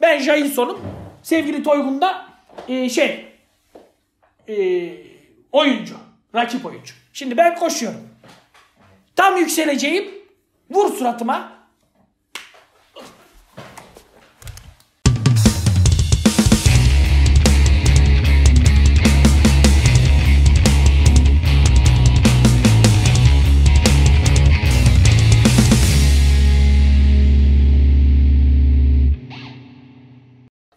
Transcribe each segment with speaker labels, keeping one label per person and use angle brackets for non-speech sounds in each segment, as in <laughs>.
Speaker 1: Ben Jailson'um. Sevgili Toygun da e, şey e, oyuncu. Rakip oyuncu. Şimdi ben koşuyorum. Tam yükseleceğim. Vur suratıma.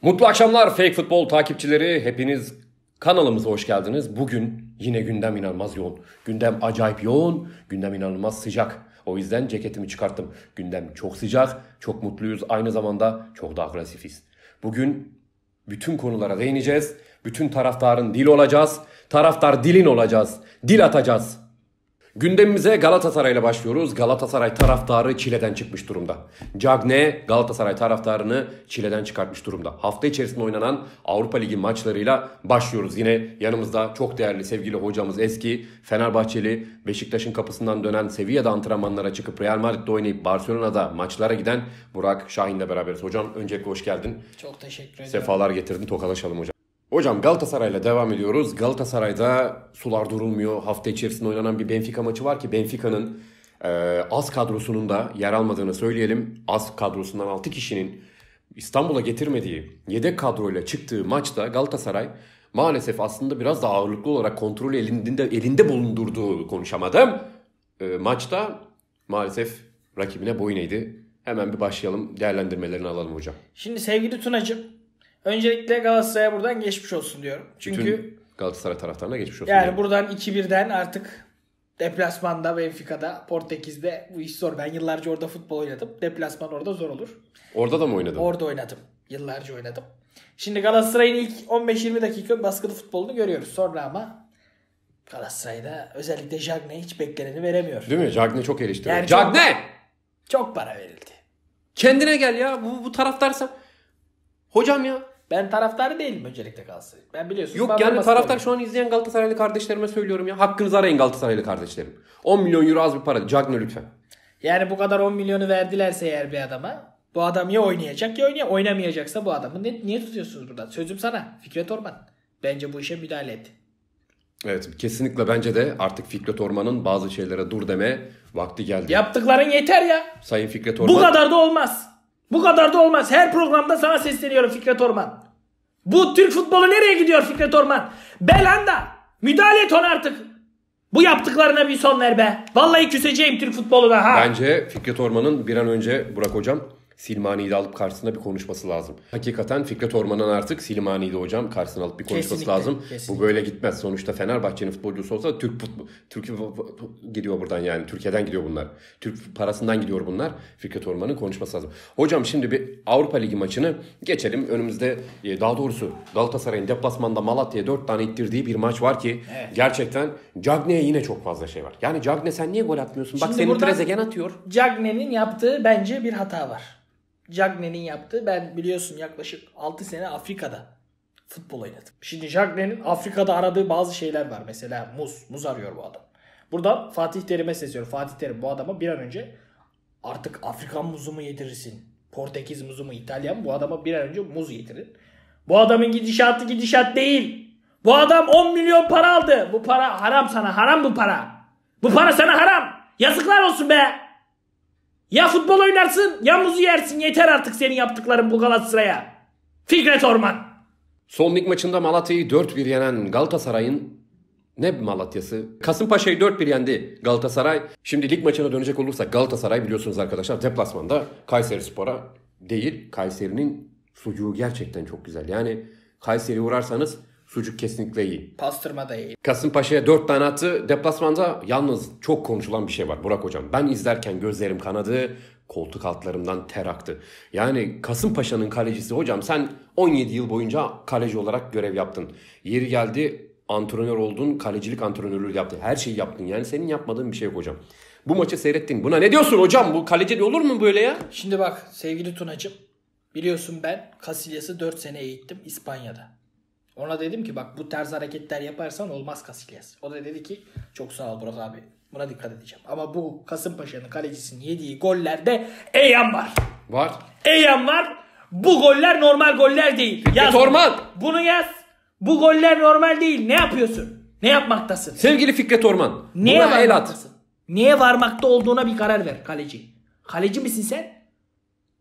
Speaker 2: Mutlu akşamlar Fake Futbol takipçileri. Hepiniz kanalımıza hoş geldiniz. Bugün yine gündem inanılmaz yoğun. Gündem acayip yoğun. Gündem inanılmaz sıcak. O yüzden ceketimi çıkarttım. Gündem çok sıcak, çok mutluyuz. Aynı zamanda çok da agresifiz. Bugün bütün konulara değineceğiz. Bütün taraftarın dil olacağız. Taraftar dilin olacağız. Dil atacağız. Gündemimize Galatasaray ile başlıyoruz. Galatasaray taraftarı çileden çıkmış durumda. Cagne Galatasaray taraftarını çileden çıkartmış durumda. Hafta içerisinde oynanan Avrupa Ligi maçlarıyla başlıyoruz. Yine yanımızda çok değerli sevgili hocamız eski Fenerbahçeli Beşiktaş'ın kapısından dönen seviyede antrenmanlara çıkıp Real Madrid'de oynayıp Barcelona'da maçlara giden Burak Şahin'le beraberiz. Hocam öncelikle hoş geldin.
Speaker 1: Çok teşekkür ederim.
Speaker 2: Sefalar getirdin tokalaşalım hocam. Hocam Galatasaray'la devam ediyoruz. Galatasaray'da sular durulmuyor. Hafta içerisinde oynanan bir Benfica maçı var ki Benfica'nın e, az kadrosunun da yer almadığını söyleyelim. Az kadrosundan 6 kişinin İstanbul'a getirmediği yedek kadroyla çıktığı maçta Galatasaray maalesef aslında biraz da ağırlıklı olarak kontrolü elinde, elinde bulundurduğu konuşamadım. E, maçta maalesef rakibine boyun eğdi. Hemen bir başlayalım. Değerlendirmelerini alalım hocam.
Speaker 1: Şimdi sevgili Tunacığım. Öncelikle Galatasaray'a buradan geçmiş olsun diyorum. Çünkü
Speaker 2: Bütün Galatasaray taraftarına geçmiş olsun.
Speaker 1: yani
Speaker 2: diyelim.
Speaker 1: buradan 2-1'den artık deplasmanda, Benfica'da, Portekiz'de bu iş zor. Ben yıllarca orada futbol oynadım. Deplasman orada zor olur.
Speaker 2: Orada da mı oynadın?
Speaker 1: Orada oynadım. Yıllarca oynadım. Şimdi Galatasaray'ın ilk 15-20 dakika baskılı futbolunu görüyoruz. Sonra ama Galatasaray'da özellikle Jagne hiç bekleneni veremiyor.
Speaker 2: Değil mi? Cagne çok eleştiriyor.
Speaker 1: Yani çok-
Speaker 2: Cagne!
Speaker 1: Çok para verildi.
Speaker 2: Kendine gel ya. Bu, bu taraftarsa. Hocam ya.
Speaker 1: Ben taraftarı değilim öncelikle Galatasaray. Ben biliyorsun.
Speaker 2: Yok yani taraftar
Speaker 1: oynuyorum.
Speaker 2: şu an izleyen Galatasaraylı kardeşlerime söylüyorum ya. Hakkınızı arayın Galatasaraylı kardeşlerim. 10 milyon euro az bir para. Cagne lütfen.
Speaker 1: Yani bu kadar 10 milyonu verdilerse eğer bir adama bu adam ya oynayacak ya oynay oynamayacaksa bu adamı ne, niye tutuyorsunuz burada? Sözüm sana Fikret Orman. Bence bu işe müdahale et.
Speaker 2: Evet kesinlikle bence de artık Fikret Orman'ın bazı şeylere dur deme vakti geldi.
Speaker 1: Yaptıkların yeter ya.
Speaker 2: Sayın Fikret Orman.
Speaker 1: Bu kadar da olmaz. Bu kadar da olmaz. Her programda sana sesleniyorum Fikret Orman. Bu Türk futbolu nereye gidiyor Fikret Orman? Belanda. Müdahale et ona artık. Bu yaptıklarına bir son ver be. Vallahi küseceğim Türk futboluna ha.
Speaker 2: Bence Fikret Orman'ın bir an önce Burak Hocam Silmani'yi de alıp karşısına bir konuşması lazım. Hakikaten Fikret Orman'ın artık Silmani'yi de hocam karşısına alıp bir konuşması
Speaker 1: Kesinlikle,
Speaker 2: lazım.
Speaker 1: kesinlikle.
Speaker 2: Bu böyle gitmez. Sonuçta Fenerbahçe'nin futbolcusu olsa Türk futbol, Türk gidiyor buradan yani. Türkiye'den gidiyor bunlar. Türk parasından gidiyor bunlar. Fikret Orman'ın konuşması lazım. Hocam şimdi bir Avrupa Ligi maçını geçelim. Önümüzde e, daha doğrusu Galatasaray'ın deplasmanda Malatya'ya 4 tane ittirdiği bir maç var ki
Speaker 1: Evet.
Speaker 2: gerçekten Cagne'ye yine çok fazla şey var. Yani Cagne sen niye gol atmıyorsun? Bak
Speaker 1: Şimdi
Speaker 2: senin
Speaker 1: buradan-
Speaker 2: Trezeguet atıyor.
Speaker 1: Cagne'nin yaptığı bence bir hata var. Cagne'nin yaptığı ben biliyorsun yaklaşık 6 sene Afrika'da futbol oynadım. Şimdi Cagne'nin Afrika'da aradığı bazı şeyler var. Mesela muz. Muz arıyor bu adam. Buradan Fatih Terim'e sesleniyorum. Fatih Terim bu adama bir an önce artık Afrikan muzu mu yedirirsin? Portekiz muzu mu? İtalyan mı? Bu adama bir an önce muz yedirin. Bu adamın gidişatı gidişat değil. Bu adam 10 milyon para aldı. Bu para haram sana. Haram bu para. Bu para sana haram. Yazıklar olsun be. Ya futbol oynarsın ya muzu yersin. Yeter artık senin yaptıkların bu Galatasaray'a. Fikret Orman.
Speaker 2: Son lig maçında Malatya'yı 4-1 yenen Galatasaray'ın ne Malatya'sı? Kasımpaşa'yı 4-1 yendi Galatasaray. Şimdi lig maçına dönecek olursak Galatasaray biliyorsunuz arkadaşlar deplasmanda Kayseri Spor'a değil Kayseri'nin sucuğu gerçekten çok güzel. Yani Kayseri'ye uğrarsanız sucuk kesinlikle iyi.
Speaker 1: Pastırma da iyi.
Speaker 2: Kasımpaşa'ya 4 tane attı. Deplasmanda yalnız çok konuşulan bir şey var Burak Hocam. Ben izlerken gözlerim kanadı, koltuk altlarımdan ter aktı. Yani Kasımpaşa'nın kalecisi hocam sen 17 yıl boyunca kaleci olarak görev yaptın. Yeri geldi antrenör oldun, kalecilik antrenörlüğü yaptın. Her şeyi yaptın. Yani senin yapmadığın bir şey yok hocam. Bu maçı seyrettin. Buna ne diyorsun hocam? Bu kaleci de olur mu böyle ya?
Speaker 1: Şimdi bak sevgili Tunacığım. Biliyorsun ben Casillas'ı 4 sene eğittim İspanya'da. Ona dedim ki bak bu tarz hareketler yaparsan olmaz Casillas. O da dedi ki çok sağ ol Burak abi. Buna dikkat edeceğim. Ama bu Kasımpaşa'nın kalecisinin yediği gollerde Eyan var.
Speaker 2: Var.
Speaker 1: Eyan var. Bu goller normal goller değil. Yaz.
Speaker 2: Orman.
Speaker 1: Bunu yaz. Bu goller normal değil. Ne yapıyorsun? Ne yapmaktasın?
Speaker 2: Sevgili Fikret Orman.
Speaker 1: Neye
Speaker 2: buna el at.
Speaker 1: Neye varmakta olduğuna bir karar ver kaleci. Kaleci misin sen?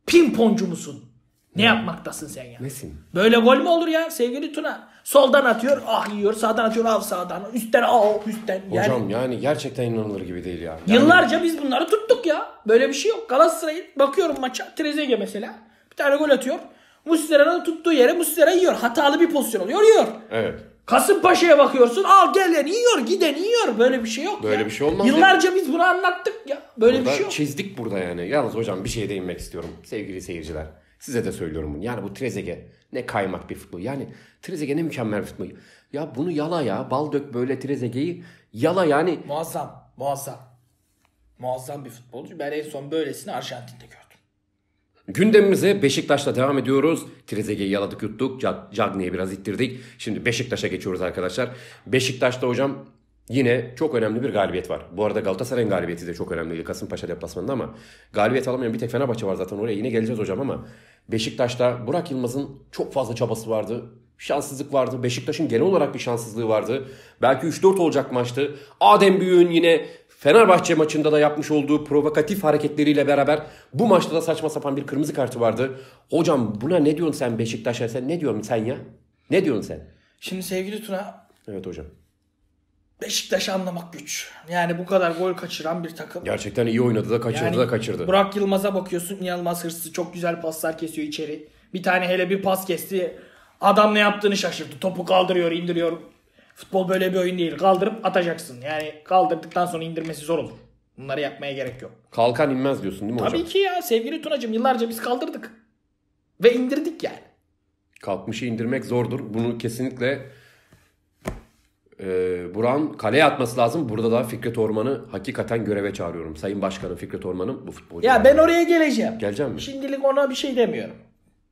Speaker 1: Pimponcu musun? Ne yapmaktasın sen ya?
Speaker 2: Nesin?
Speaker 1: Böyle gol mü olur ya sevgili Tuna? Soldan atıyor, ah yiyor, sağdan atıyor, ah sağdan, üstten, ah üstten. Yani
Speaker 2: Hocam yani gerçekten inanılır gibi değil ya. Yani
Speaker 1: yıllarca biz bunları tuttuk ya. Böyle bir şey yok. Galatasaray'ın bakıyorum maça, Trezeguet mesela. Bir tane gol atıyor. Muslera'nın tuttuğu yere Muslera yiyor. Hatalı bir pozisyon oluyor, yiyor.
Speaker 2: Evet.
Speaker 1: Kasımpaşa'ya bakıyorsun. Al gelen yiyor, giden yiyor. Böyle bir şey yok
Speaker 2: Böyle
Speaker 1: ya.
Speaker 2: bir şey olmaz
Speaker 1: Yıllarca biz bunu anlattık ya. Böyle
Speaker 2: Burada
Speaker 1: bir şey yok.
Speaker 2: çizdik burada yani. Yalnız hocam bir şeye değinmek istiyorum sevgili seyirciler. Size de söylüyorum bunu. Yani bu Trezeguet ne kaymak bir futbol. Yani Trezeguet ne mükemmel bir futbol. Ya bunu yala ya. Bal dök böyle Trezeguet'i yala yani.
Speaker 1: Muazzam, muazzam. Muazzam bir futbolcu. Ben en son böylesini Arjantin'de gördüm.
Speaker 2: Gündemimize Beşiktaş'la devam ediyoruz. Trezeguet'i yaladık yuttuk. Cag- Cagney'i biraz ittirdik. Şimdi Beşiktaş'a geçiyoruz arkadaşlar. Beşiktaş'ta hocam yine çok önemli bir galibiyet var. Bu arada Galatasaray'ın galibiyeti de çok önemliydi Kasımpaşa deplasmanında ama galibiyet alamayan bir tek Fenerbahçe var zaten oraya yine geleceğiz hocam ama Beşiktaş'ta Burak Yılmaz'ın çok fazla çabası vardı. Şanssızlık vardı. Beşiktaş'ın genel olarak bir şanssızlığı vardı. Belki 3-4 olacak maçtı. Adem Büyük'ün yine Fenerbahçe maçında da yapmış olduğu provokatif hareketleriyle beraber bu maçta da saçma sapan bir kırmızı kartı vardı. Hocam buna ne diyorsun sen Beşiktaş'a sen ne diyorsun sen ya? Ne diyorsun sen?
Speaker 1: Şimdi sevgili Tuna,
Speaker 2: Evet hocam.
Speaker 1: Beşiktaş'ı anlamak güç. Yani bu kadar gol kaçıran bir takım.
Speaker 2: Gerçekten iyi oynadı da kaçırdı da kaçırdı.
Speaker 1: Burak Yılmaz'a bakıyorsun inanılmaz hırslı. Çok güzel paslar kesiyor içeri. Bir tane hele bir pas kesti. Adam ne yaptığını şaşırdı. Topu kaldırıyor, indiriyor. Futbol böyle bir oyun değil. Kaldırıp atacaksın. Yani kaldırdıktan sonra indirmesi zor olur. Bunları yapmaya gerek yok.
Speaker 2: Kalkan inmez diyorsun değil mi hocam?
Speaker 1: Tabii ki ya sevgili Tunacığım yıllarca biz kaldırdık. Ve indirdik yani.
Speaker 2: Kalkmışı indirmek zordur. Bunu kesinlikle e, Buran kaleye atması lazım. Burada da Fikret Orman'ı hakikaten göreve çağırıyorum. Sayın Başkanım Fikret Orman'ım bu futbolcu.
Speaker 1: Ya ben oraya geleceğim.
Speaker 2: Geleceğim mi?
Speaker 1: Şimdilik ona bir şey demiyorum.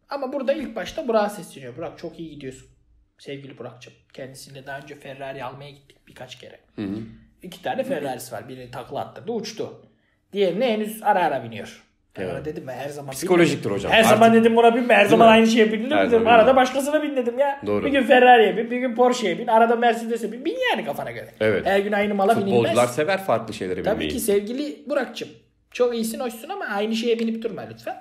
Speaker 1: Ama burada ilk başta Burak'a sesleniyor. Burak çok iyi gidiyorsun. Sevgili Burak'cığım. Kendisiyle daha önce Ferrari almaya gittik birkaç kere. İki tane Ferrari'si var. Birini takla attırdı uçtu. Diğerini henüz ara ara biniyor. Ben
Speaker 2: Evet.
Speaker 1: dedim her zaman
Speaker 2: Psikolojiktir hocam.
Speaker 1: Her
Speaker 2: Artık-
Speaker 1: zaman dedim buna binme. Her zaman
Speaker 2: mi?
Speaker 1: aynı şeye binilir mi dedim. Arada başkasına bin dedim ya.
Speaker 2: Doğru.
Speaker 1: Bir gün Ferrari'ye bin, bir gün Porsche'ye bin, arada Mercedes'e bin. Bin yani kafana göre.
Speaker 2: Evet.
Speaker 1: Her gün aynı mala
Speaker 2: Futbolcular
Speaker 1: binilmez.
Speaker 2: sever farklı şeyleri
Speaker 1: Tabii
Speaker 2: bilmeyi.
Speaker 1: ki sevgili Burak'cığım. Çok iyisin hoşsun ama aynı şeye binip durma lütfen.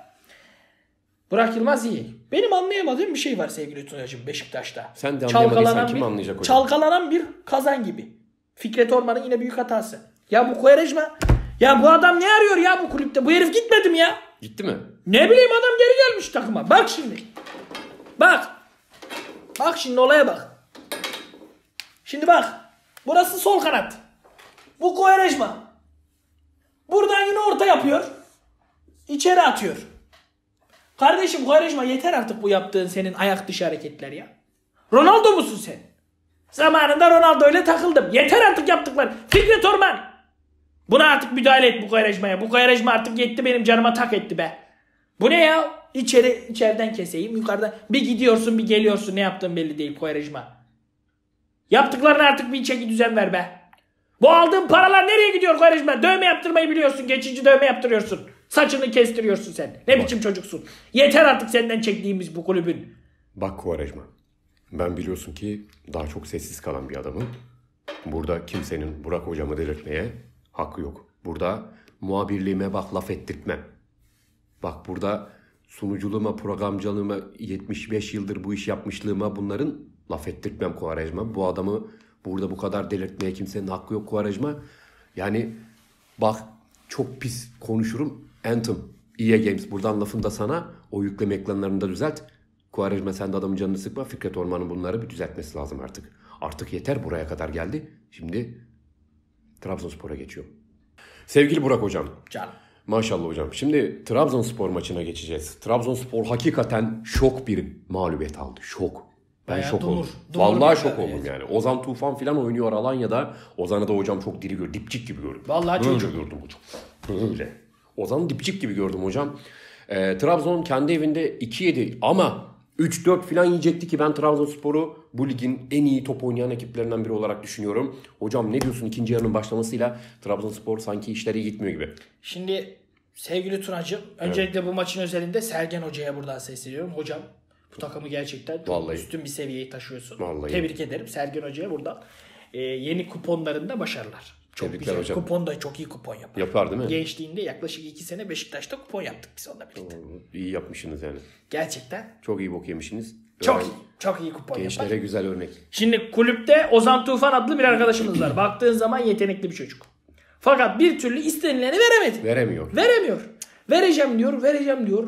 Speaker 1: Burak Yılmaz iyi. Benim anlayamadığım bir şey var sevgili Tunacığım Beşiktaş'ta.
Speaker 2: Sen de anlayamadıysan kim
Speaker 1: bir-
Speaker 2: anlayacak hocam?
Speaker 1: Çalkalanan bir kazan gibi. Fikret Orman'ın yine büyük hatası. Ya bu Koyrejma. Ya bu adam ne arıyor ya bu kulüpte? Bu herif gitmedi mi ya?
Speaker 2: Gitti mi?
Speaker 1: Ne bileyim adam geri gelmiş takıma. Bak şimdi. Bak. Bak şimdi olaya bak. Şimdi bak. Burası sol kanat. Bu Koyrejma. Buradan yine orta yapıyor. İçeri atıyor. Kardeşim Koyrejma yeter artık bu yaptığın senin ayak dışı hareketler ya. Ronaldo musun sen? Zamanında Ronaldo ile takıldım. Yeter artık yaptıklar. Fikret Orman. Buna artık müdahale et bu Koyrejma'ya. Bu Koyrejma artık yetti benim canıma tak etti be. Bu ne ya? İçeri, içeriden keseyim yukarıdan. Bir gidiyorsun bir geliyorsun ne yaptığın belli değil Koyrejma. Yaptıklarına artık bir çeki düzen ver be. Bu aldığın paralar nereye gidiyor Koyrejma? Dövme yaptırmayı biliyorsun. Geçici dövme yaptırıyorsun. Saçını kestiriyorsun sen. Ne biçim çocuksun? Yeter artık senden çektiğimiz bu kulübün.
Speaker 2: Bak Kuvarejma. Ben biliyorsun ki daha çok sessiz kalan bir adamım. Burada kimsenin Burak hocamı delirtmeye hakkı yok. Burada muhabirliğime bak laf ettirtmem. Bak burada sunuculuğuma, programcılığıma 75 yıldır bu iş yapmışlığıma bunların laf ettirtmem Kuvarejma. Bu adamı burada bu kadar delirtmeye kimsenin hakkı yok Kuvarejma. Yani bak çok pis konuşurum. Anthem, EA Games buradan lafını da sana o yükleme ekranlarını da düzelt. Kuvarejma sen de adamın canını sıkma. Fikret Orman'ın bunları bir düzeltmesi lazım artık. Artık yeter buraya kadar geldi. Şimdi Trabzonspor'a geçiyor. Sevgili Burak hocam.
Speaker 1: Canım.
Speaker 2: Maşallah hocam. Şimdi Trabzonspor maçına geçeceğiz. Trabzonspor hakikaten şok bir mağlubiyet aldı. Şok. Ben
Speaker 1: Bayağı
Speaker 2: şok
Speaker 1: dumur,
Speaker 2: oldum.
Speaker 1: dumur
Speaker 2: Vallahi şok oldum yani. Ozan Tufan falan oynuyor Alanya'da. Ozan'ı da hocam çok diri gördüm. Dipçik gibi gördüm.
Speaker 1: Vallahi
Speaker 2: Böyle
Speaker 1: çocuk.
Speaker 2: gördüm hocam. Böyle. Ozan'ı dipçik gibi gördüm hocam. Ee, Trabzon kendi evinde 2-7 ama 3-4 falan yiyecekti ki ben Trabzonspor'u bu ligin en iyi top oynayan ekiplerinden biri olarak düşünüyorum. Hocam ne diyorsun ikinci yarının başlamasıyla Trabzonspor sanki işleri gitmiyor gibi.
Speaker 1: Şimdi Sevgili Tunacığım, öncelikle bu maçın özelinde Sergen Hoca'ya buradan sesleniyorum. Hocam bu takımı gerçekten çok
Speaker 2: Vallahi.
Speaker 1: üstün bir seviyeye taşıyorsun.
Speaker 2: Vallahi.
Speaker 1: Tebrik ederim Sergen Hoca'ya buradan. Ee, yeni kuponlarında başarılar. Çok
Speaker 2: Tebrikler
Speaker 1: güzel.
Speaker 2: hocam.
Speaker 1: Kupon da çok iyi kupon yapar.
Speaker 2: Yapar değil mi?
Speaker 1: Gençliğinde yaklaşık 2 sene Beşiktaş'ta kupon yaptık biz onunla birlikte.
Speaker 2: İyi yapmışsınız yani.
Speaker 1: Gerçekten
Speaker 2: Çok iyi bok yemişsiniz.
Speaker 1: çok iyi. Çok iyi kupon yapar.
Speaker 2: Gençlere güzel örnek.
Speaker 1: Şimdi kulüpte Ozan Tufan adlı bir arkadaşımız var. <clears throat> Baktığın zaman yetenekli bir çocuk. Fakat bir türlü istenileni veremedi.
Speaker 2: Veremiyor.
Speaker 1: Veremiyor. Vereceğim diyor, vereceğim diyor.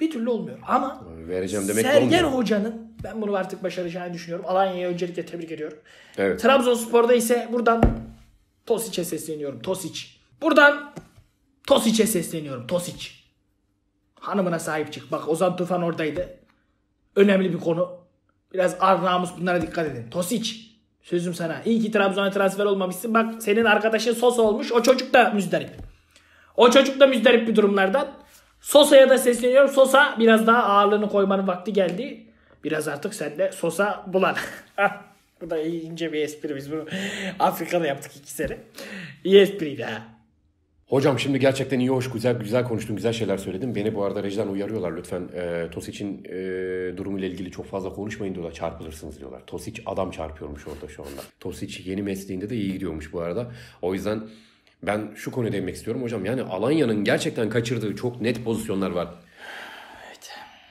Speaker 1: Bir türlü olmuyor. Ama
Speaker 2: Vereceğim demek de
Speaker 1: Sergen
Speaker 2: olmuyor.
Speaker 1: Hoca'nın ben bunu artık başaracağını düşünüyorum. Alanya'yı öncelikle tebrik ediyorum.
Speaker 2: Evet.
Speaker 1: Trabzonspor'da ise buradan Tosic'e sesleniyorum. Tosic. Buradan Tosic'e sesleniyorum. Tosic. Hanımına sahip çık. Bak Ozan Tufan oradaydı. Önemli bir konu. Biraz ar namus bunlara dikkat edin. Tosic. Sözüm sana. İyi ki Trabzon'a transfer olmamışsın. Bak senin arkadaşın Sosa olmuş. O çocuk da müzdarip. O çocuk da müzdarip bir durumlardan. Sosa'ya da sesleniyorum. Sosa biraz daha ağırlığını koymanın vakti geldi. Biraz artık sen de Sosa bulan. <laughs> Bu da ince bir espri. Biz bunu <laughs> Afrika'da yaptık iki sene. İyi espriydi ha.
Speaker 2: Hocam şimdi gerçekten iyi hoş güzel güzel konuştun güzel şeyler söyledin. Beni bu arada rejiden uyarıyorlar lütfen. E, Tosic'in e, durumuyla ilgili çok fazla konuşmayın diyorlar. Çarpılırsınız diyorlar. Tosic adam çarpıyormuş orada şu anda. Tosic yeni mesleğinde de iyi gidiyormuş bu arada. O yüzden ben şu konuya değinmek istiyorum hocam. Yani Alanya'nın gerçekten kaçırdığı çok net pozisyonlar var.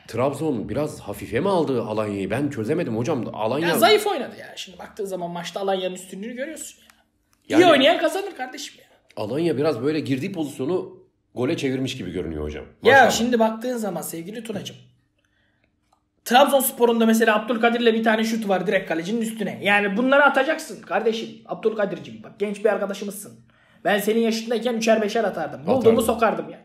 Speaker 2: Trabzon biraz hafife mi aldı Alanya'yı? Ben çözemedim hocam. Alanya
Speaker 1: Ya zayıf oynadı ya. Şimdi baktığın zaman maçta Alanya'nın üstünlüğünü görüyorsun. Ya.
Speaker 2: Yani-
Speaker 1: İyi oynayan kazanır kardeşim ya.
Speaker 2: Alanya biraz böyle girdiği pozisyonu gole çevirmiş gibi görünüyor hocam.
Speaker 1: Ya
Speaker 2: Maşallah.
Speaker 1: şimdi baktığın zaman sevgili Tunacığım. Trabzonspor'un da mesela Abdülkadir'le bir tane şut var direkt kalecinin üstüne. Yani bunları atacaksın kardeşim. Abdülkadir'cim bak genç bir arkadaşımızsın. Ben senin yaşındayken üçer beşer atardım. Bulduğumu sokardım ya.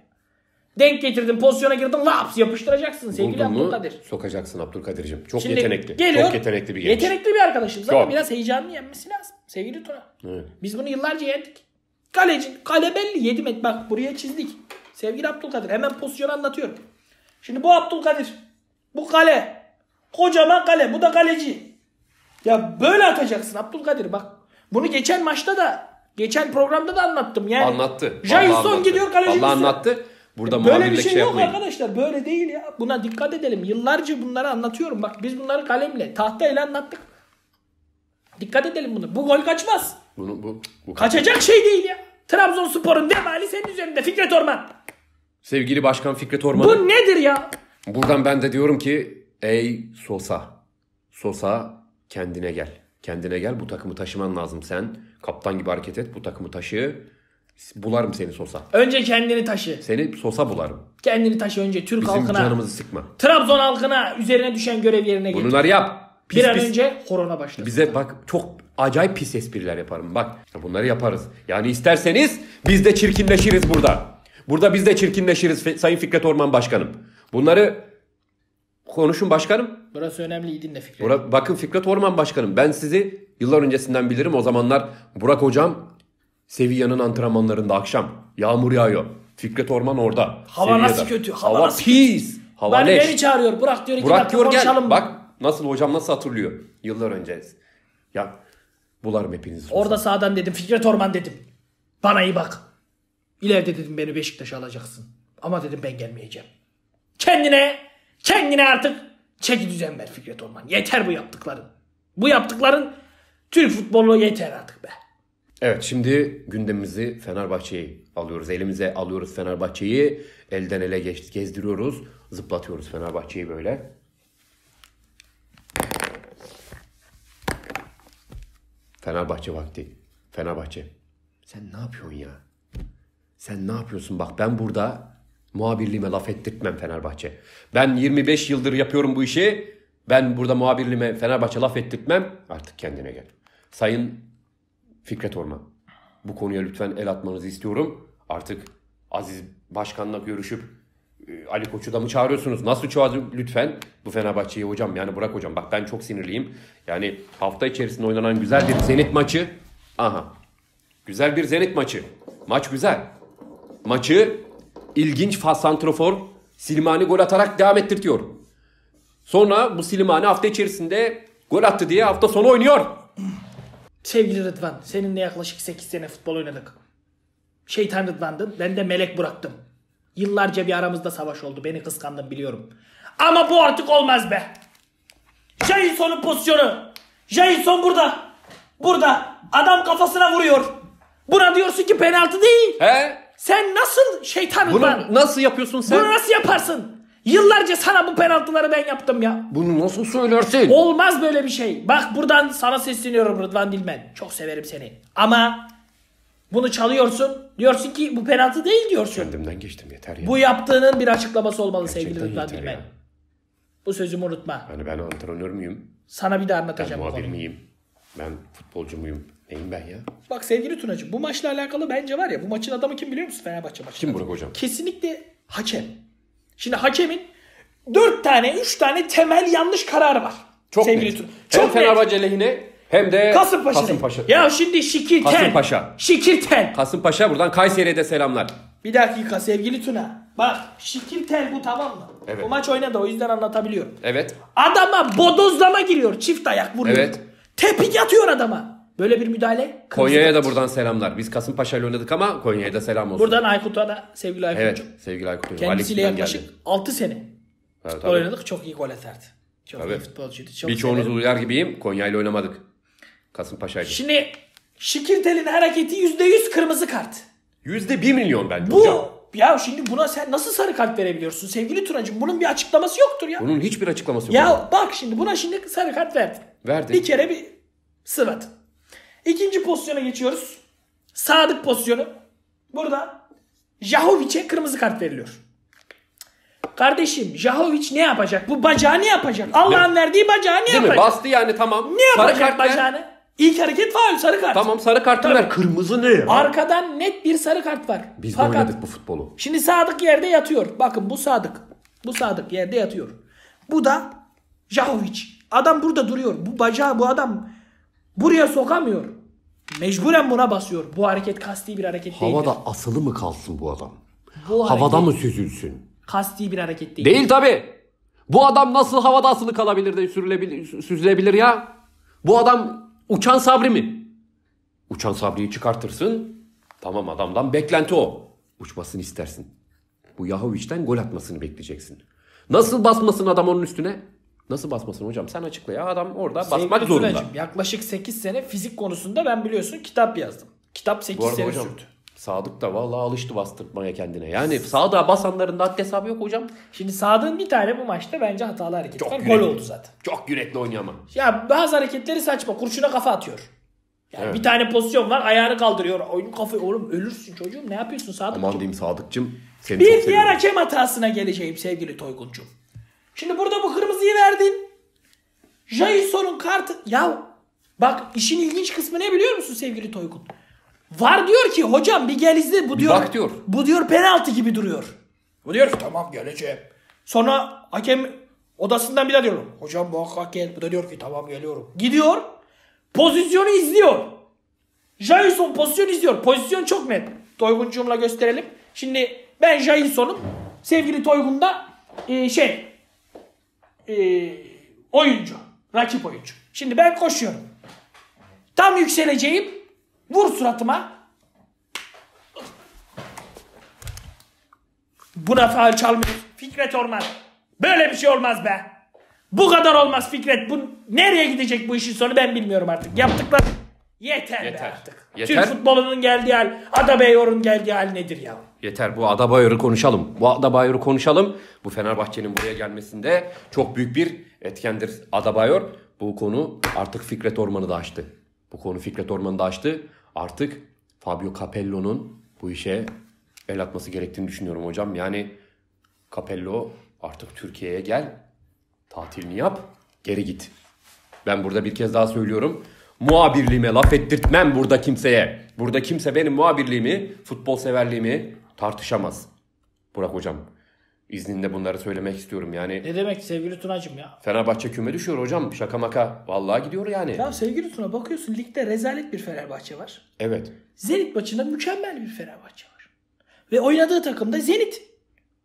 Speaker 1: Denk getirdin pozisyona girdin laps yapıştıracaksın sevgili
Speaker 2: Buldun mu
Speaker 1: Abdülkadir.
Speaker 2: sokacaksın Abdülkadir'cim. Çok
Speaker 1: Şimdi
Speaker 2: yetenekli.
Speaker 1: Geliyor,
Speaker 2: Çok yetenekli bir genç.
Speaker 1: Yetenekli bir arkadaşımız ama
Speaker 2: Çok.
Speaker 1: biraz heyecanlı yenmesi lazım. Sevgili Tuna.
Speaker 2: Evet.
Speaker 1: Biz bunu yıllarca yendik. Kaleci, kale belli 7 metre. Bak buraya çizdik. Sevgili Abdülkadir hemen pozisyonu anlatıyorum. Şimdi bu Abdülkadir. Bu kale. Kocaman kale. Bu da kaleci. Ya böyle atacaksın Abdülkadir bak. Bunu geçen maçta da geçen programda da anlattım yani.
Speaker 2: Anlattı. Anlattı.
Speaker 1: gidiyor kalecinin
Speaker 2: Vallahi anlattı. Burada
Speaker 1: Böyle bir şey,
Speaker 2: şey
Speaker 1: yok
Speaker 2: yapmayın.
Speaker 1: arkadaşlar. Böyle değil ya. Buna dikkat edelim. Yıllarca bunları anlatıyorum. Bak biz bunları kalemle, tahtayla anlattık. Dikkat edelim bunu. Bu gol kaçmaz.
Speaker 2: Bunu, bu, bu.
Speaker 1: Kaçacak şey değil ya. Trabzonspor'un devali senin üzerinde Fikret Orman.
Speaker 2: Sevgili Başkan Fikret Orman.
Speaker 1: Bu nedir ya?
Speaker 2: Buradan ben de diyorum ki ey Sosa. Sosa kendine gel. Kendine gel. Bu takımı taşıman lazım sen. Kaptan gibi hareket et. Bu takımı taşı. Bularım seni Sosa.
Speaker 1: Önce kendini taşı.
Speaker 2: Seni Sosa bularım.
Speaker 1: Kendini taşı önce Türk
Speaker 2: Bizim
Speaker 1: halkına,
Speaker 2: canımızı sıkma.
Speaker 1: Trabzon halkına üzerine düşen görev yerine getir.
Speaker 2: Bunları yap. Pis
Speaker 1: Bir an
Speaker 2: pis.
Speaker 1: önce korona başlasın.
Speaker 2: Bize bak çok acayip pis espriler yaparım. Bak bunları yaparız. Yani isterseniz biz de çirkinleşiriz burada. Burada biz de çirkinleşiriz Sayın Fikret Orman Başkanım. Bunları konuşun başkanım.
Speaker 1: Burası önemli dinle Fikret.
Speaker 2: Bura- bakın Fikret Orman Başkanım ben sizi yıllar öncesinden bilirim. O zamanlar Burak Hocam Sevilla'nın antrenmanlarında akşam yağmur yağıyor. Fikret Orman orada.
Speaker 1: Hava nasıl
Speaker 2: Sevilla'da.
Speaker 1: kötü, hava
Speaker 2: Hava
Speaker 1: nasıl
Speaker 2: pis. Hava
Speaker 1: Bari
Speaker 2: leş.
Speaker 1: beni çağırıyor. Burak diyor iki
Speaker 2: Burak
Speaker 1: dakika
Speaker 2: diyor gel.
Speaker 1: konuşalım.
Speaker 2: Bak nasıl hocam nasıl hatırlıyor. Yıllar önce. Ya bularım hepinizi.
Speaker 1: Orada sağdan dedim Fikret Orman dedim. Bana iyi bak. İleride dedim beni Beşiktaş'a alacaksın. Ama dedim ben gelmeyeceğim. Kendine, kendine artık çeki düzen ver Fikret Orman. Yeter bu yaptıkların. Bu yaptıkların Türk futbolu yeter artık be.
Speaker 2: Evet şimdi gündemimizi Fenerbahçe'yi alıyoruz. Elimize alıyoruz Fenerbahçe'yi. Elden ele gezdiriyoruz. Zıplatıyoruz Fenerbahçe'yi böyle. Fenerbahçe vakti. Fenerbahçe. Sen ne yapıyorsun ya? Sen ne yapıyorsun? Bak ben burada muhabirliğime laf ettirtmem Fenerbahçe. Ben 25 yıldır yapıyorum bu işi. Ben burada muhabirliğime Fenerbahçe laf ettirtmem. Artık kendine gel. Sayın Fikret Orman. Bu konuya lütfen el atmanızı istiyorum. Artık Aziz Başkan'la görüşüp e, Ali Koç'u da mı çağırıyorsunuz? Nasıl çağırıyor lütfen bu Fenerbahçe'yi hocam? Yani bırak hocam. Bak ben çok sinirliyim. Yani hafta içerisinde oynanan güzel bir Zenit maçı. Aha. Güzel bir Zenit maçı. Maç güzel. Maçı ilginç santrofor Silmani gol atarak devam ettirtiyor. Sonra bu Silmani hafta içerisinde gol attı diye hafta sonu oynuyor.
Speaker 1: Sevgili Rıdvan, seninle yaklaşık 8 sene futbol oynadık. Şeytan Rıdvan'dın, ben de melek bıraktım. Yıllarca bir aramızda savaş oldu. Beni kıskandın biliyorum. Ama bu artık olmaz be. Jason'un pozisyonu. Jason burada. Burada. Adam kafasına vuruyor. Buna diyorsun ki penaltı değil.
Speaker 2: He?
Speaker 1: Sen nasıl şeytanın
Speaker 2: Bunu nasıl yapıyorsun sen?
Speaker 1: Bunu nasıl yaparsın? Yıllarca sana bu penaltıları ben yaptım ya.
Speaker 2: Bunu nasıl söylersin?
Speaker 1: Olmaz böyle bir şey. Bak buradan sana sesleniyorum Rıdvan Dilmen. Çok severim seni. Ama bunu çalıyorsun. Diyorsun ki bu penaltı değil diyorsun.
Speaker 2: Kendimden geçtim yeter ya.
Speaker 1: Bu yaptığının bir açıklaması olmalı sevgili
Speaker 2: Gerçekten
Speaker 1: Rıdvan
Speaker 2: yeter
Speaker 1: Dilmen.
Speaker 2: ya.
Speaker 1: Bu sözümü unutma.
Speaker 2: Hani ben antrenör müyüm?
Speaker 1: Sana bir daha
Speaker 2: Ben
Speaker 1: anlatacağım bu
Speaker 2: muhabir miyim? Ben futbolcu muyum? Neyim ben ya?
Speaker 1: Bak sevgili Tunacığım bu maçla alakalı bence var ya bu maçın adamı kim biliyor musun Fenerbahçe maçı?
Speaker 2: Kim Burak hocam?
Speaker 1: Kesinlikle hakem. Şimdi hakemin 4 tane 3 tane temel yanlış kararı var.
Speaker 2: Çok
Speaker 1: sevgili
Speaker 2: net.
Speaker 1: Tuna.
Speaker 2: Hem
Speaker 1: Çok net.
Speaker 2: Fenerbahçe lehine hem de
Speaker 1: Kasımpaşa.
Speaker 2: Kasımpaşa.
Speaker 1: Ya şimdi Şikirten.
Speaker 2: Kasımpaşa.
Speaker 1: Şikirten.
Speaker 2: Kasımpaşa buradan Kayseri'ye de selamlar.
Speaker 1: Bir dakika sevgili Tuna. Bak Şikirten bu tamam mı?
Speaker 2: Evet.
Speaker 1: Bu maç oynadı o yüzden anlatabiliyorum.
Speaker 2: Evet.
Speaker 1: Adama bodozlama giriyor. Çift ayak vuruyor.
Speaker 2: Evet.
Speaker 1: Tepik atıyor adama. Böyle bir müdahale.
Speaker 2: Konya'ya da buradan selamlar. Biz Kasımpaşa ile oynadık ama Konya'ya da selam olsun.
Speaker 1: Buradan Aykut'a da sevgili Aykut'cum.
Speaker 2: Evet sevgili Aykut Hocam.
Speaker 1: Kendisiyle
Speaker 2: Aleykümselam
Speaker 1: yaklaşık
Speaker 2: geldi.
Speaker 1: 6 sene
Speaker 2: Evet,
Speaker 1: futbol oynadık. Çok iyi gol atardı. Çok
Speaker 2: Tabii.
Speaker 1: iyi futbolcuydu. Çok
Speaker 2: Birçoğunuz uyar gibiyim. Konya ile oynamadık. Kasımpaşa'ydı.
Speaker 1: Şimdi Şikirtel'in hareketi %100 kırmızı kart.
Speaker 2: Yüzde bir milyon bence
Speaker 1: Bu
Speaker 2: hocam.
Speaker 1: ya şimdi buna sen nasıl sarı kart verebiliyorsun sevgili Tunacığım? Bunun bir açıklaması yoktur ya.
Speaker 2: Bunun hiçbir açıklaması yok.
Speaker 1: Ya bak şimdi buna şimdi sarı kart verdin.
Speaker 2: Verdin.
Speaker 1: Bir kere bir sıvadın. İkinci pozisyona geçiyoruz. Sadık pozisyonu. Burada Jahovic'e kırmızı kart veriliyor. Kardeşim Jahovic ne yapacak? Bu bacağı ne yapacak? Allah'ın verdiği bacağı ne
Speaker 2: Değil mi?
Speaker 1: yapacak?
Speaker 2: Bastı yani tamam.
Speaker 1: Ne yapacak
Speaker 2: Sarı kart ver.
Speaker 1: bacağını? İlk hareket faul sarı kart.
Speaker 2: Tamam sarı kartı
Speaker 1: Tabii.
Speaker 2: ver. Kırmızı ne ya?
Speaker 1: Arkadan net bir sarı kart var.
Speaker 2: Biz de
Speaker 1: Fakat
Speaker 2: oynadık bu futbolu.
Speaker 1: şimdi Sadık yerde yatıyor. Bakın bu Sadık. Bu Sadık yerde yatıyor. Bu da Jahovic. Adam burada duruyor. Bu bacağı bu adam buraya sokamıyor. Mecburen buna basıyor. Bu hareket kasti bir hareket değil.
Speaker 2: Havada asılı mı kalsın bu adam?
Speaker 1: Bu
Speaker 2: Havada
Speaker 1: hareket
Speaker 2: mı süzülsün?
Speaker 1: kasti bir hareket değil.
Speaker 2: Değil tabi. Bu adam nasıl havada asılı kalabilir de sürülebilir, süzülebilir ya? Bu adam uçan sabri mi? Uçan sabriyi çıkartırsın. Tamam adamdan beklenti o. Uçmasını istersin. Bu Yahovic'den gol atmasını bekleyeceksin. Nasıl basmasın adam onun üstüne? Nasıl basmasın hocam? Sen açıkla ya. Adam orada
Speaker 1: Sevgili
Speaker 2: basmak zorunda.
Speaker 1: Tunacığım, yaklaşık 8 sene fizik konusunda ben biliyorsun kitap yazdım. Kitap 8
Speaker 2: Bu arada
Speaker 1: sene
Speaker 2: hocam
Speaker 1: sürdü.
Speaker 2: Sadık da vallahi alıştı bastırmaya kendine. Yani sağda basanların da haddi hesabı yok hocam.
Speaker 1: Şimdi Sadık'ın bir tane bu maçta bence hatalı hareket
Speaker 2: Çok
Speaker 1: var. Gol oldu zaten.
Speaker 2: Çok yürekli oynuyor ama.
Speaker 1: Ya bazı hareketleri saçma. Kurşuna kafa atıyor. Yani
Speaker 2: Evet.
Speaker 1: bir tane pozisyon var ayağını kaldırıyor. Oyun kafayı oğlum ölürsün çocuğum ne yapıyorsun Sadık?
Speaker 2: Aman diyeyim Sadık'cım. Seni
Speaker 1: Bir diğer hakem hatasına geleceğim sevgili Toyguncuğum. Şimdi burada bu kırmızıyı verdin. Jason'un kartı... Ya bak işin ilginç kısmı ne biliyor musun sevgili Toygun? Var diyor ki hocam bir gel izle bu diyor.
Speaker 2: bak diyor.
Speaker 1: Bu diyor penaltı gibi duruyor. Bu diyor tamam geleceğim. Sonra hakem odasından bir daha diyor. Hocam muhakkak gel. Bu da diyor ki tamam geliyorum. Gidiyor. Pozisyonu izliyor. Jailson pozisyon izliyor. Pozisyon çok net. Toyguncuğumla gösterelim. Şimdi ben Jailson'um. Sevgili Toygun'da e, şey e, oyuncu. Rakip oyuncu. Şimdi ben koşuyorum. Tam yükseleceğim. Vur suratıma. Buna faal çalmıyor. Fikret Orman. Böyle bir şey olmaz be. Bu kadar olmaz Fikret. Bu nereye gidecek bu işin sonu ben bilmiyorum artık. Yaptıklar yeter,
Speaker 2: Yeter.
Speaker 1: be artık.
Speaker 2: Yeter.
Speaker 1: Türk futbolunun geldiği hal, Adabeyor'un geldiği hal nedir ya?
Speaker 2: Yeter bu Adabayır'ı konuşalım. Bu Adabayır'ı konuşalım. Bu Fenerbahçe'nin buraya gelmesinde çok büyük bir etkendir Adabayor. Bu konu artık Fikret Orman'ı da açtı. Bu konu Fikret Orman'ı da açtı. Artık Fabio Capello'nun bu işe el atması gerektiğini düşünüyorum hocam. Yani Capello artık Türkiye'ye gel. Tatilini yap. Geri git. Ben burada bir kez daha söylüyorum. Muhabirliğime laf ettirtmem burada kimseye. Burada kimse benim muhabirliğimi, futbol severliğimi tartışamaz. Burak hocam. İzninde bunları söylemek istiyorum. Yani
Speaker 1: Ne demek sevgili Tunacım ya?
Speaker 2: Fenerbahçe küme düşüyor hocam. Şaka maka. Vallahi gidiyor yani.
Speaker 1: Ya sevgili Tuna bakıyorsun ligde rezalet bir Fenerbahçe var.
Speaker 2: Evet.
Speaker 1: Zenit maçında mükemmel bir Fenerbahçe var. Ve oynadığı takım da Zenit.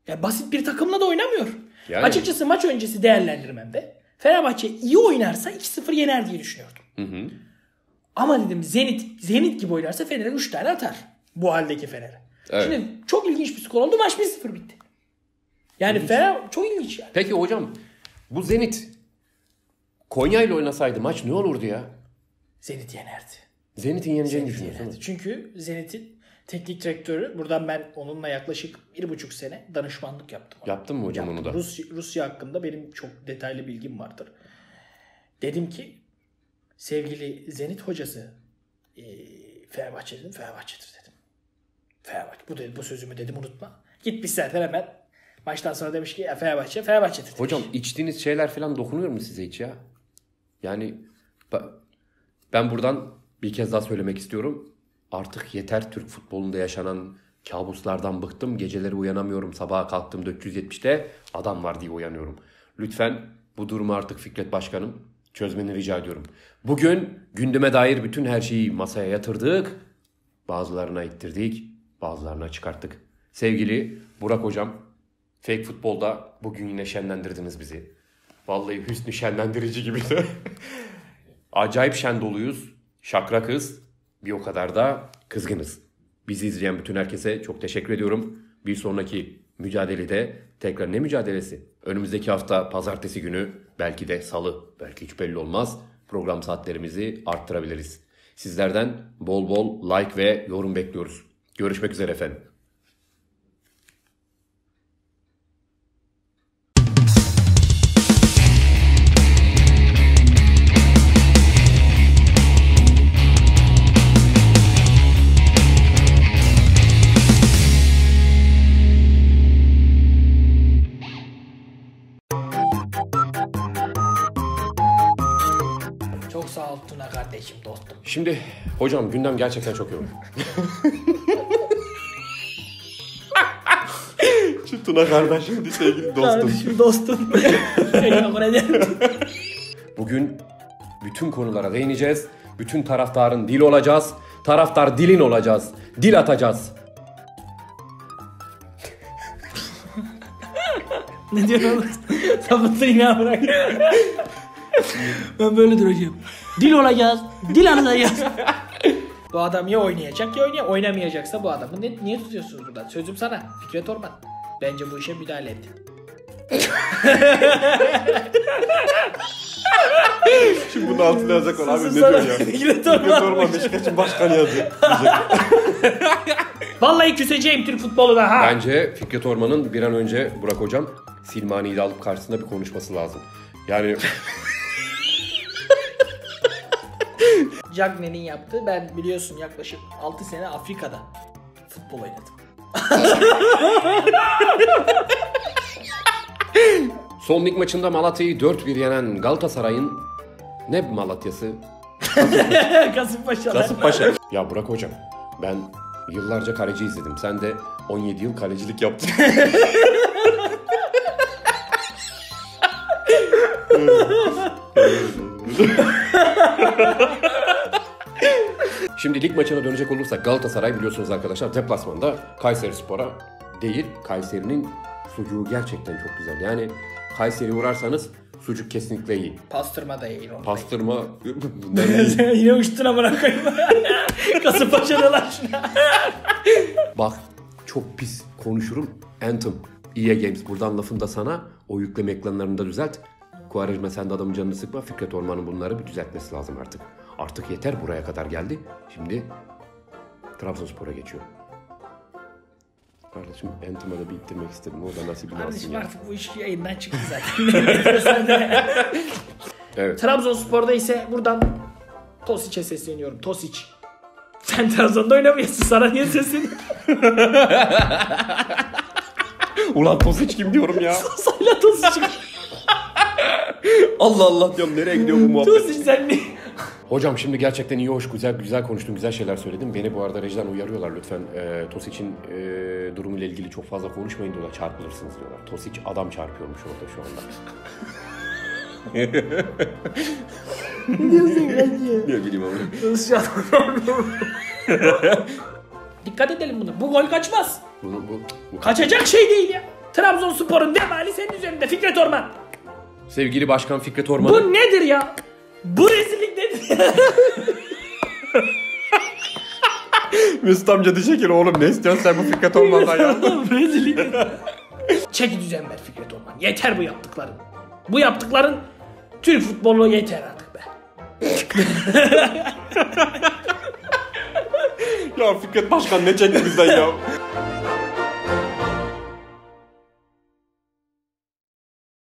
Speaker 1: Ya basit bir takımla da oynamıyor.
Speaker 2: Yani.
Speaker 1: Açıkçası maç öncesi değerlendirmemde Fenerbahçe iyi oynarsa 2-0 yener diye düşünüyordum. Ama dedim Zenit Zenit gibi oynarsa Fener'e 3 tane atar. Bu haldeki Fener'e.
Speaker 2: Evet.
Speaker 1: Şimdi çok ilginç bir skor oldu. Maç 1-0 bitti. Yani Fener çok ilginç yani.
Speaker 2: Peki hocam bu Zenit Konya ile oynasaydı maç ne olurdu ya?
Speaker 1: Zenit yenerdi.
Speaker 2: Zenit'in yeneceğini
Speaker 1: Zenit
Speaker 2: düşünüyorsun.
Speaker 1: yenerdi. Çünkü Zenit'in teknik direktörü buradan ben onunla yaklaşık bir buçuk sene danışmanlık yaptım. ona.
Speaker 2: Yaptın mı hocam onu da?
Speaker 1: Rus, Rusya hakkında benim çok detaylı bilgim vardır. Dedim ki sevgili Zenit hocası e, Fenerbahçe dedim Fenerbahçe'dir dedim. Fenerbahçe bu, dedi, bu sözümü dedim unutma. Gitmiş zaten hemen maçtan sonra demiş ki Fenerbahçe Fenerbahçe'dir demiş.
Speaker 2: Hocam içtiğiniz şeyler falan dokunuyor mu size hiç ya? Yani ben buradan bir kez daha söylemek istiyorum. Artık yeter Türk futbolunda yaşanan kabuslardan bıktım. Geceleri uyanamıyorum. Sabaha kalktım 470'te adam var diye uyanıyorum. Lütfen bu durumu artık Fikret Başkanım çözmeni rica ediyorum. Bugün gündeme dair bütün her şeyi masaya yatırdık. Bazılarına ittirdik, bazılarına çıkarttık. Sevgili Burak Hocam, Fake Futbol'da bugün yine şenlendirdiniz bizi. Vallahi hüsnü şenlendirici gibi de. <laughs> Acayip şen doluyuz. Şakrakız. Bir o kadar da kızgınız. Bizi izleyen bütün herkese çok teşekkür ediyorum. Bir sonraki mücadelede tekrar ne mücadelesi? Önümüzdeki hafta pazartesi günü belki de salı belki hiç belli olmaz. Program saatlerimizi arttırabiliriz. Sizlerden bol bol like ve yorum bekliyoruz. Görüşmek üzere efendim.
Speaker 1: Çok sağ ol Tuna kardeşim dostum.
Speaker 2: Şimdi hocam gündem gerçekten çok yoğun. <laughs> Tuna kardeşim sevgili
Speaker 1: Kardeşim dostum. Seni <laughs> kabul ederim.
Speaker 2: Bugün bütün konulara değineceğiz. Bütün taraftarın dil olacağız. Taraftar dilin olacağız. Dil atacağız. <laughs>
Speaker 1: ne diyorsun oğlum? Sapıttın ya bırak. ben böyle duracağım. Dil olacağız. Dil anlatacağız. bu adam ya oynayacak ya oynayacak. Oynamayacaksa bu adamı ne, niye tutuyorsunuz burada? Sözüm sana. Fikret Orman. Bence bu işe müdahale et.
Speaker 2: Şimdi bunun altına yazacak olan
Speaker 1: Sözüm sana. Fikret Orman.
Speaker 2: Beşiktaş'ın başkanı yazıyor. <laughs>
Speaker 1: Vallahi küseceğim Türk futboluna ha.
Speaker 2: Bence Fikret Orman'ın bir an önce Burak Hocam Silmani'yi de alıp karşısında bir konuşması lazım. Yani <laughs>
Speaker 1: Cagney'in yaptığı ben biliyorsun yaklaşık 6 sene Afrika'da futbol oynadım.
Speaker 2: Son lig maçında Malatya'yı 4-1 yenen Galatasaray'ın ne Malatya'sı? <laughs>
Speaker 1: Kasımpaşa'da.
Speaker 2: Kasımpaşa. ya Burak Hocam ben yıllarca kaleci izledim. Sen de 17 yıl kalecilik yaptın. <laughs> <laughs> Şimdi lig maçına dönecek olursak Galatasaray biliyorsunuz arkadaşlar deplasmanda Kayseri Spor'a değil Kayseri'nin sucuğu gerçekten çok güzel. Yani Kayseri'ye uğrarsanız sucuk kesinlikle iyi.
Speaker 1: Pastırma da onu.
Speaker 2: Pastırma <laughs>
Speaker 1: Yine uçtun amına koyayım. <laughs> Kasımpaşa'da lan <laughs> şuna.
Speaker 2: Bak çok pis konuşurum. Anthem. EA Games buradan lafını da sana o yükleme ekranlarını da düzelt. Kuarejme sen de adamın canını sıkma. Fikret Orman'ın bunları bir düzeltmesi lazım artık. Artık yeter buraya kadar geldi. Şimdi Trabzonspor'a geçiyor. Kardeşim Anthem'a da bir ittirmek istedim. O da alsın
Speaker 1: Kardeşim
Speaker 2: ya.
Speaker 1: artık bu iş yayından çıktı zaten. <laughs>
Speaker 2: Evet.
Speaker 1: Trabzonspor'da ise buradan Tosic'e sesleniyorum. Tosic. Sen Trabzon'da oynamıyorsun. Sana niye sesleniyorum? <laughs>
Speaker 2: Ulan Tosic kim diyorum ya. <laughs>
Speaker 1: Sayla Tosic.
Speaker 2: Allah Allah diyorum nereye gidiyor bu muhabbet.
Speaker 1: Tosic sen ne?
Speaker 2: Hocam şimdi gerçekten iyi hoş güzel güzel konuştun güzel şeyler söyledin. Beni bu arada rejiden uyarıyorlar lütfen. E, Tosic'in e, durumuyla ilgili çok fazla konuşmayın diyorlar. Çarpılırsınız diyorlar. Tosic adam çarpıyormuş orada şu anda.
Speaker 1: Ne diyorsun bence?
Speaker 2: ne bileyim ama.
Speaker 1: Tosic Dikkat edelim buna. Bu gol kaçmaz.
Speaker 2: Bunu, bu, bu.
Speaker 1: Kaçacak şey değil ya. Trabzonspor'un devali senin üzerinde Fikret Orman.
Speaker 2: Sevgili Başkan Fikret Orman'ı
Speaker 1: Bu nedir ya? Bu rezillik nedir? <laughs>
Speaker 2: Mesut amca diyecek oğlum ne istiyorsun sen bu Fikret Orman'dan ya? <laughs>
Speaker 1: Rezillik. Çeki düzen ver Fikret Orman. Yeter bu yaptıkların. Bu yaptıkların Türk futbolu yeter artık be. <laughs>
Speaker 2: ya Fikret Başkan ne çekti bizden ya?